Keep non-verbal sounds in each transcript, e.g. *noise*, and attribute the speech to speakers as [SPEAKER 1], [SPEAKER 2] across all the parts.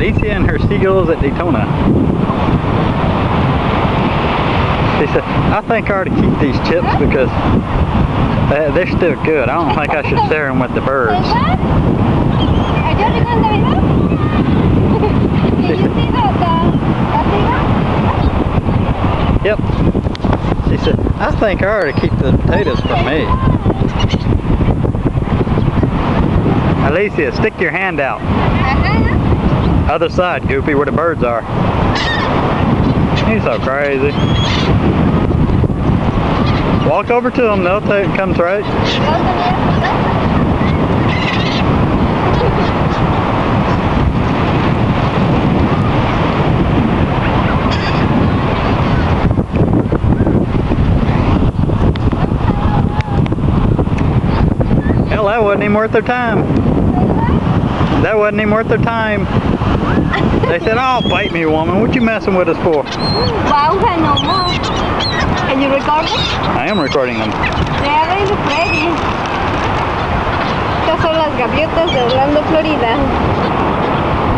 [SPEAKER 1] feeding her seagulls at Daytona. She said, I think I ought to keep these chips because uh, they're still good. I don't think I should share them with the birds. *laughs* Yep. She said, I think I ought to keep the potatoes for me. Alicia, stick your hand out. Other side, Goopy, where the birds are. He's so crazy. Walk over to them, they'll take, come straight. Hell, that wasn't even worth their time. That wasn't even worth their time. They said, oh, bite me, woman. What you messing with us for?
[SPEAKER 2] Wow, no more. Can you record it?
[SPEAKER 1] I am recording them.
[SPEAKER 2] A Freddy. Estas son las gaviotas de Orlando, Florida.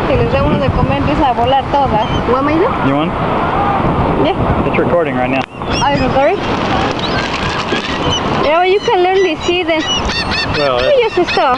[SPEAKER 2] Si les da uno de comer, empiezan a volar todas. Want me to?
[SPEAKER 1] You want?
[SPEAKER 2] Yeah.
[SPEAKER 1] It's recording right now.
[SPEAKER 2] Are you recording? Yeah, well, you can to see them.
[SPEAKER 1] Well,
[SPEAKER 2] Ellos esto.